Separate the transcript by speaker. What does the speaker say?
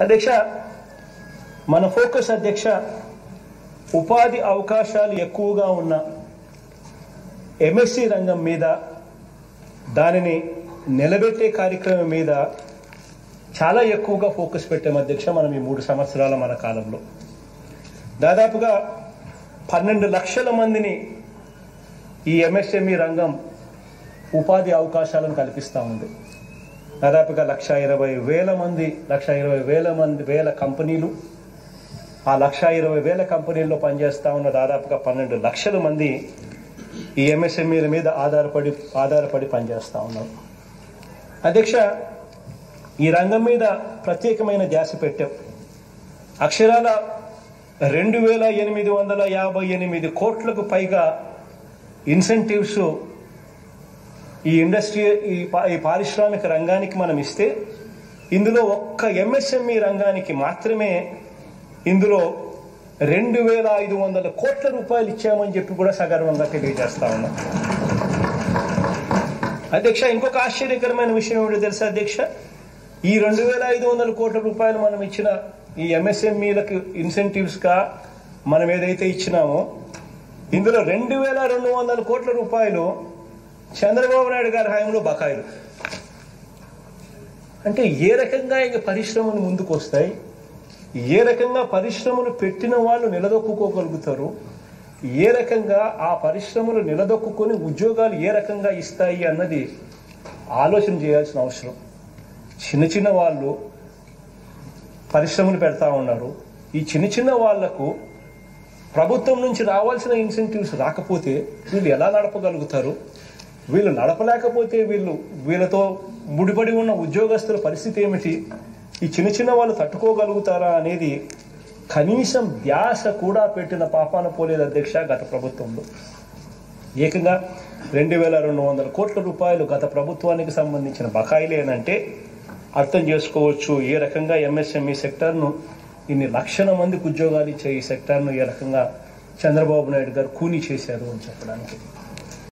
Speaker 1: అధ్యక్ష మన ఫోకస్ అధ్యక్ష ఉపాధి అవకాశాలు ఎక్కువగా ఉన్న ఎంఎస్సి రంగం మీద దానిని నిలబెట్టే కార్యక్రమం మీద చాలా ఎక్కువగా ఫోకస్ పెట్టాం అధ్యక్ష మనం ఈ మూడు సంవత్సరాల మన కాలంలో. దాదాపుగా పన్నెండు లక్షల మందిని ఈ ఎంఎస్ఎంఈ రంగం ఉపాధి అవకాశాలను కల్పిస్తూ ఉంది. దాదాపుగా లక్ష ఇరవై వేల మంది లక్ష ఇరవై వేల మంది వేల కంపెనీలు. ఆ లక్ష ఇరవై వేల కంపెనీల్లో పనిచేస్తూ ఉన్న దాదాపుగా పన్నెండు లక్షల మంది ఈ ఎంఎస్ఎంఈల మీద ఆధారపడి ఆధారపడి పనిచేస్తూ ఉన్నారు. అధ్యక్ష ఈ రంగం మీద ప్రత్యేకమైన ధ్యాస పెట్టాం. అక్షరాల రెండు వేల ఎనిమిది వందల యాభై ఎనిమిది కోట్లకు పైగా ఇన్సెంటివ్స్ ఈ ఇండస్ట్రీ ఈ ఈ పారిశ్రామిక రంగానికి మనం ఇస్తే ఇందులో ఒక్క ఎంఎస్ఎంఈ రంగానికి మాత్రమే ఇందులో రెండు వేల ఐదు వందల కోట్ల రూపాయలు ఇచ్చామని చెప్పి కూడా సగర్వంగా తెలియజేస్తా ఉన్నాం. అధ్యక్ష ఇంకొక ఆశ్చర్యకరమైన విషయం ఏమిటో తెలుసా అధ్యక్ష? ఈ రెండు వేల ఐదు వందల కోట్ల రూపాయలు మనం ఇచ్చిన ఈ ఎంఎస్ఎంఈలకు ఇన్సెంటివ్స్గా మనం ఏదైతే ఇచ్చినామో ఇందులో రెండు వేల రెండు వందల కోట్ల రూపాయలు చంద్రబాబు నాయుడు గారి హయాంలో బకాయిలు. అంటే ఏ రకంగా ఇంక పరిశ్రమలు ముందుకు వస్తాయి ఏ రకంగా పరిశ్రమలు పెట్టిన వాళ్ళు నిలదొక్కుకోగలుగుతారు? ఏ రకంగా ఆ పరిశ్రమలు నిలదొక్కుకొని ఉద్యోగాలు ఏ రకంగా ఇస్తాయి అన్నది ఆలోచన చేయాల్సిన అవసరం. చిన్న చిన్న వాళ్ళు పరిశ్రమలు పెడతా ఉన్నారు. ఈ చిన్న చిన్న వాళ్ళకు ప్రభుత్వం నుంచి రావాల్సిన ఇన్సెంటివ్స్ రాకపోతే వీళ్ళు ఎలా నడపగలుగుతారు? వీళ్ళు నడపలేకపోతే వీళ్ళు వీళ్ళతో ముడిపడి ఉన్న ఉద్యోగస్తుల పరిస్థితి ఏమిటి? ఈ చిన్న చిన్న వాళ్ళు తట్టుకోగలుగుతారా అనేది కనీసం ధ్యాస కూడా పెట్టిన పాపాన పోలేదు అధ్యక్ష గత ప్రభుత్వంలో. ఏకంగా రెండు వేల రెండు వందల కోట్ల రూపాయలు గత ప్రభుత్వానికి సంబంధించిన బకాయిలేనంటే అర్థం చేసుకోవచ్చు ఏ రకంగా ఎంఎస్ఎంఈ సెక్టర్ను ఇన్ని లక్షల మందికి ఉద్యోగాలు ఇచ్చే ఈ సెక్టర్ను ఏ రకంగా చంద్రబాబు నాయుడు గారు కూనీ చేశారు అని చెప్పడానికి.